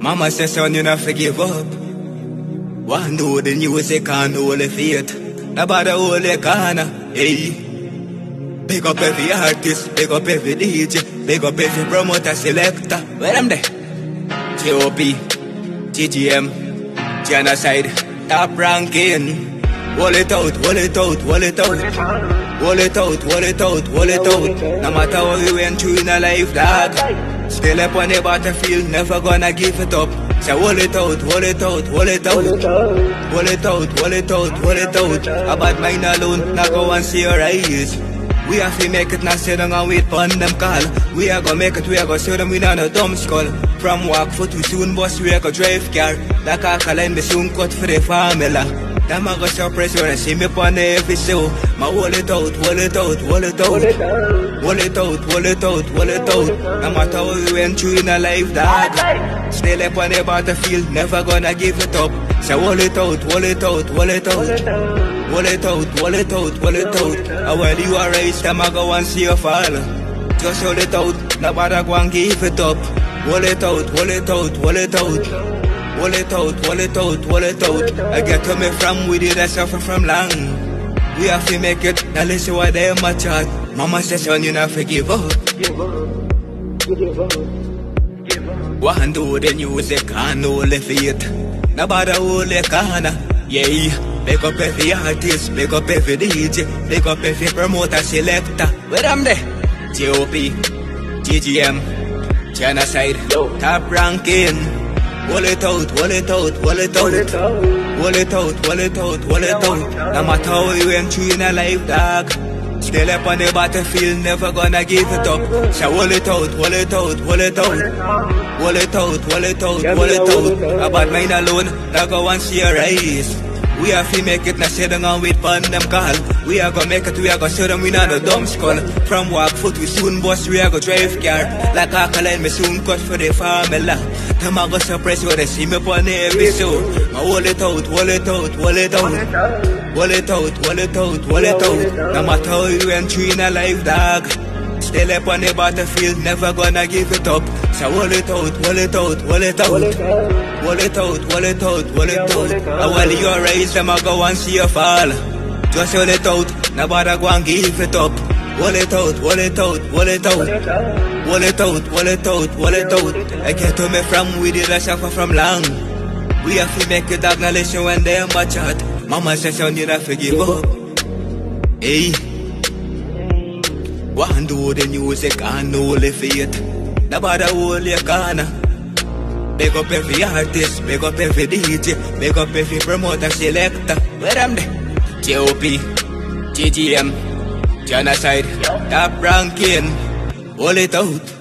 Mama says, son, you not forgive up. One do the music and hold the faith. Nobody hold the corner, hey. Big up every artist, big up every DJ, big up every promoter, selector. Where am there? T.O.P., GGM, Genocide, top ranking. Wall it out, wall it out, wall it out. Wall it out, wall it out, wall it out. No matter what we went through in our life, dog. Still up on the battlefield, never gonna give it up. So wall it out, wall it out, wall it out. Wall it out, wall it out, wall it out. A bad mind alone, not go and see your eyes. We have to make it, not sit down and wait for them call. We are gonna make it, we are gonna show them we not a dumb skull. From walk foot we soon bus, we are gonna drive car. Like alkaline, me soon cut for the formula. Them a go surprise when I see me on every show. My it out, it out, it out. It out, it out, hold it out. No matter what we went through in our life, dog. Still up on the battlefield, never gonna give it up. So it out, it out, it out. It out, it out, hold it out. And while you are raised, a go and see you fall. Just hold it out, nobody go and give it up. It out, it out, it out. Wall it out, wall it out, wall it out. I get me from with it, I suffer from long. We have to make it, now listen what they my chat. Mama says, son, you not forgive up. Give up. Give up. Give up. One do the music I the faith. Nobody hold the corner. Yeah, make up every artist, make up every DJ, make up every promoter, selector. Where am they? GOP, GGM, Genocide, top ranking. Wall it out, wall it out, wall it out. Wall it out, wall it out, wall it out, wall it out. No matter how went through in a life, dog. Still up on the battlefield, never gonna give it up. So wall it out, wall it out, wall it out. Wall it out, wall it out, wall it out. A bad mind alone, that go and see a rise. We have to make it, not sit down and wait for them call. We are gonna make it, we are gonna show them we not a dumb skull. From walk foot, we soon bust, we are gonna drive car. Like alkaline, me soon cut for the formula. Them are go suppress you, they see me on every show. Hold it out, it out, it out. It out, it out, it out. No matter how you through in a life, dog. Still up on the battlefield, never gonna give it up. So hold it out, hold it out, hold it out. Hold it out, hold it out, hold it out. And while you raise them, I go and see you fall. Just hold it out, nobody go and give it up. Hold it out, hold it out, hold it out. Hold it out, hold it out, hold it out. I get to me from with it, I suffer from long. We have to make it acknowledge when they my chat. Mama says, you not forgive up. Hey. One do the music and hold the faith. Nobody hold your corner. Big up every artist, big up every DJ, big up every promoter, selector. Where am they? T.O.P., GGM, Genocide, top ranking. Hold it out.